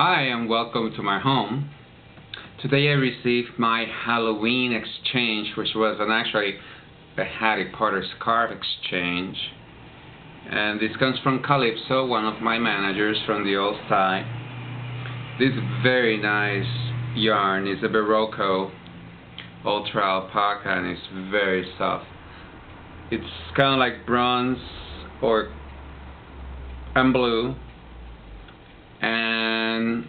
Hi and welcome to my home. Today I received my Halloween exchange which was an actually a Harry Potter scarf exchange and this comes from Calypso, one of my managers from the old side. This very nice yarn is a Berroco Ultra Alpaca and it's very soft. It's kind of like bronze or and blue and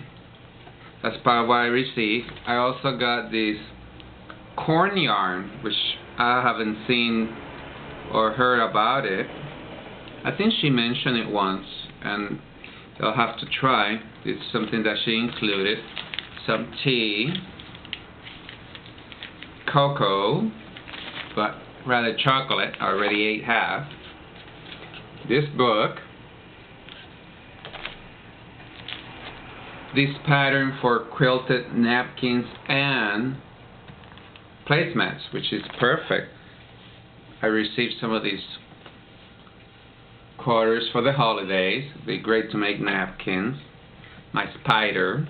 that's part of what I received. I also got this corn yarn, which I haven't seen or heard about it. I think she mentioned it once, and I'll have to try. It's something that she included. Some tea, cocoa, but rather chocolate. I already ate half. This book, this pattern for quilted napkins and placemats, which is perfect. I received some of these quarters for the holidays. It'd be great to make napkins. My spider.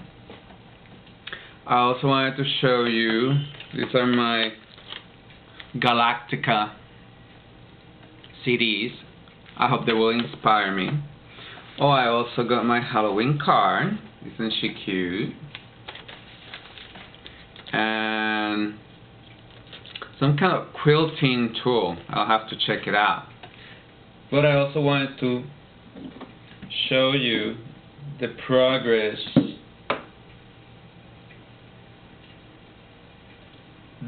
I also wanted to show you, these are my Galactica CDs. I hope they will inspire me. Oh, I also got my Halloween card. Isn't she cute? And some kind of quilting tool. I'll have to check it out. But I also wanted to show you the progress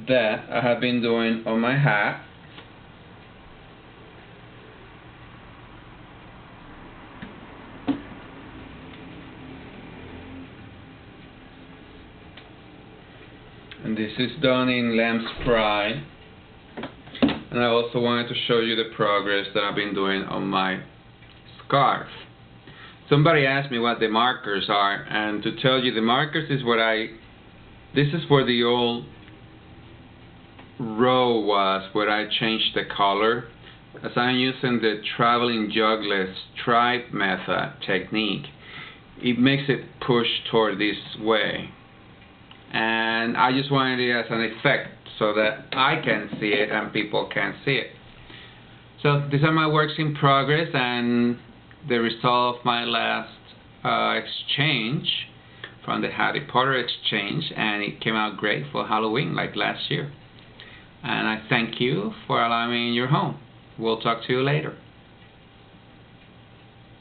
that I have been doing on my hat. And this is done in Lamb's Pride. And I also wanted to show you the progress that I've been doing on my scarf. Somebody asked me what the markers are and to tell you the markers is what I this is where the old row was where I changed the color. As I'm using the traveling jogless stripe method technique it makes it push toward this way and I just wanted it as an effect so that I can see it and people can see it. So these are my works in progress and the result of my last uh, exchange from the Harry Potter exchange and it came out great for Halloween like last year. And I thank you for allowing me in your home. We'll talk to you later.